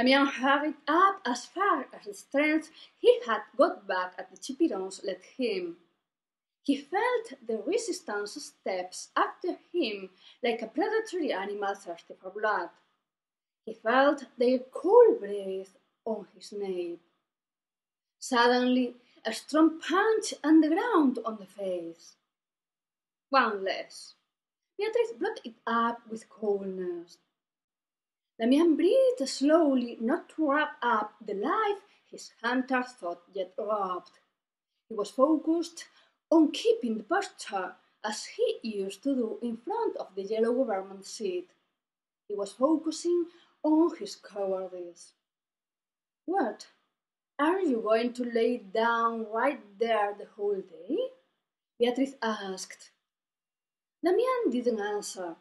Damian hurried up as far as the strength he had got back at the Chipirons let him. He felt the resistance steps after him like a predatory animal thirsty for blood. He felt their cool breath on his nape. Suddenly, a strong punch and the ground on the face. One less. Beatriz brought it up with coolness. Damian breathed slowly, not to wrap up the life his hunter thought yet robbed. He was focused on keeping the posture as he used to do in front of the yellow government seat. He was focusing on his cowardice. What? Are you going to lay down right there the whole day? Beatriz asked. Damian didn't answer.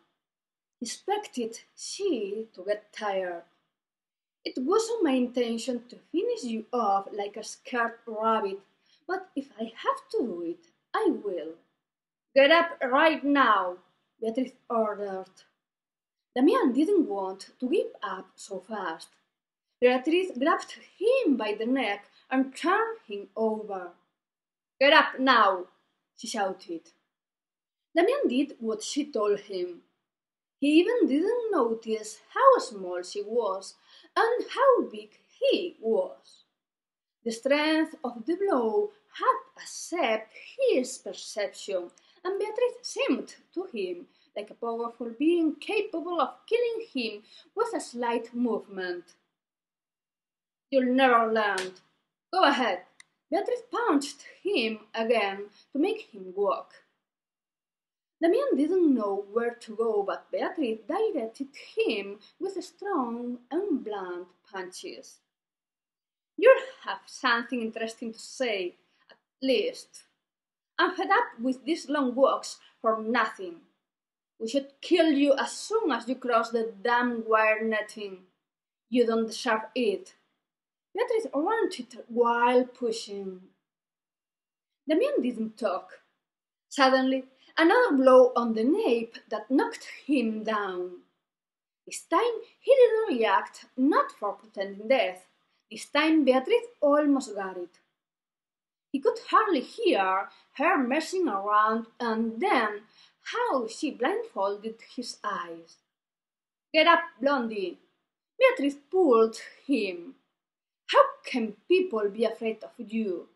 Expected she to get tired. It wasn't my intention to finish you off like a scared rabbit, but if I have to do it, I will. Get up right now, Beatriz ordered. Damian didn't want to give up so fast. Beatriz grabbed him by the neck and turned him over. Get up now, she shouted. Damian did what she told him. He even didn't notice how small she was and how big he was. The strength of the blow had accepted his perception, and Beatriz seemed to him like a powerful being capable of killing him with a slight movement. You'll never land. Go ahead. Beatriz punched him again to make him walk. Damian didn't know where to go, but Beatriz directed him with strong and blunt punches. You'll have something interesting to say, at least. I'm fed up with these long walks for nothing. We should kill you as soon as you cross the damn wire netting. You don't deserve it. Beatriz ranted while pushing. Damian didn't talk. Suddenly, another blow on the nape that knocked him down. This time he didn't react, not for pretending death. This time Beatriz almost got it. He could hardly hear her messing around, and then how she blindfolded his eyes. Get up, Blondie! Beatriz pulled him. How can people be afraid of you?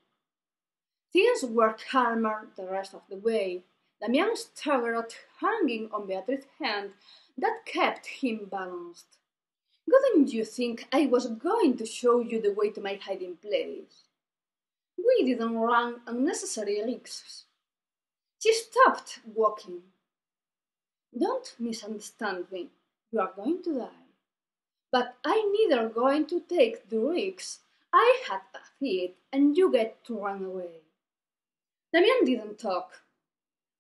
Things were calmer the rest of the way. Damian staggered, hanging on Beatrice's hand that kept him balanced. Wouldn't you think I was going to show you the way to my hiding place? We didn't run unnecessary risks. She stopped walking. Don't misunderstand me. You are going to die. But I'm neither going to take the risks I had a fit and you get to run away. Damian didn't talk.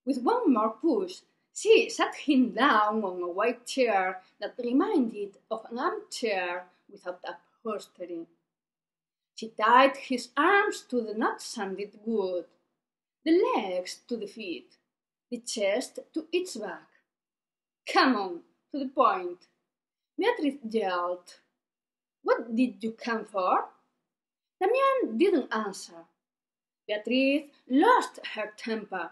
With one more push, she sat him down on a white chair that reminded of an armchair without upholstery. She tied his arms to the not sanded wood, the legs to the feet, the chest to its back. Come on, to the point. Beatrice yelled. What did you come for? Damian didn't answer. Beatrice lost her temper,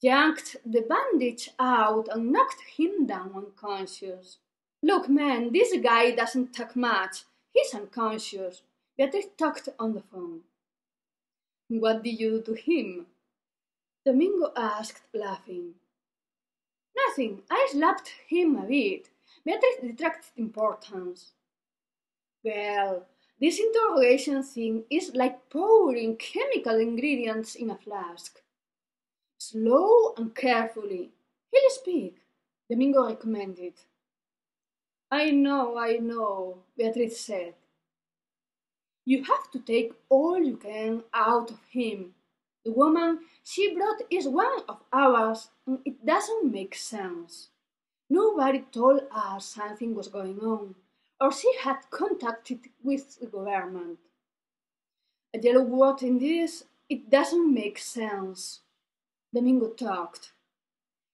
yanked the bandage out, and knocked him down unconscious. Look, man, this guy doesn't talk much. He's unconscious. Beatriz talked on the phone. What did you do to him? Domingo asked, laughing. Nothing. I slapped him a bit. Beatriz detracted importance. Well, this interrogation thing is like pouring chemical ingredients in a flask. Slow and carefully. He'll speak, Domingo recommended. I know, I know, Beatriz said. You have to take all you can out of him. The woman she brought is one of ours, and it doesn't make sense. Nobody told us something was going on, or she had contacted with the government. A yellow word in this, it doesn't make sense. Domingo talked.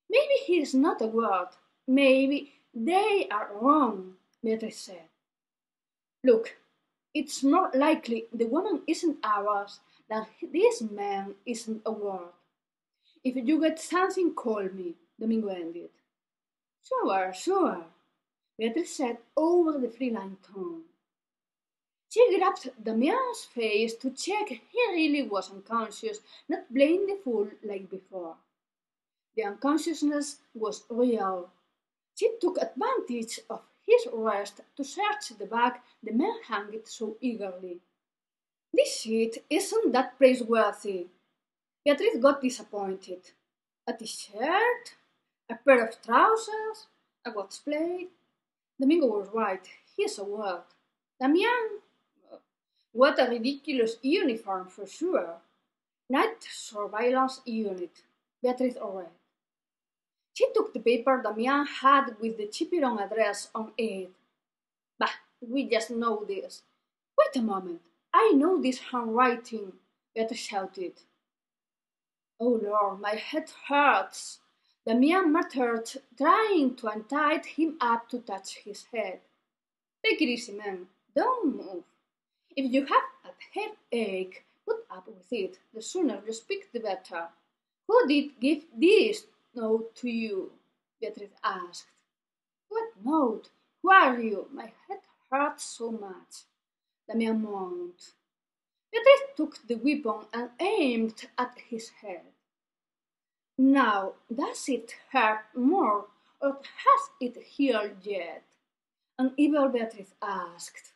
Maybe he is not a god. Maybe they are wrong, Beatriz said. Look, it's more likely the woman isn't ours than this man isn't a god. If you get something, call me, Domingo ended. Sure, sure, Beatrice said over the free-line tone. She grabbed Damian's face to check he really was unconscious, not playing the fool like before. The unconsciousness was real. She took advantage of his rest to search the bag the man hanged so eagerly. This shit isn't that praiseworthy. Beatrice got disappointed. A t-shirt? A pair of trousers? A watch plate? Domingo was right. He's a word. Damian? What a ridiculous uniform for sure. Night surveillance unit. Beatrice read. She took the paper Damian had with the Chipiron address on it. Bah, we just know this. Wait a moment. I know this handwriting, Beatrice shouted. Oh Lord, my head hurts. Damian muttered, trying to untie him up to touch his head. Take it easy, man. Don't move. If you have a headache, put up with it. The sooner you speak, the better. Who did give this note to you? Beatrice asked. What note? Who are you? My head hurts so much. Damian moaned. Beatrice took the weapon and aimed at his head. Now, does it hurt more, or has it healed yet? An evil Beatrice asked.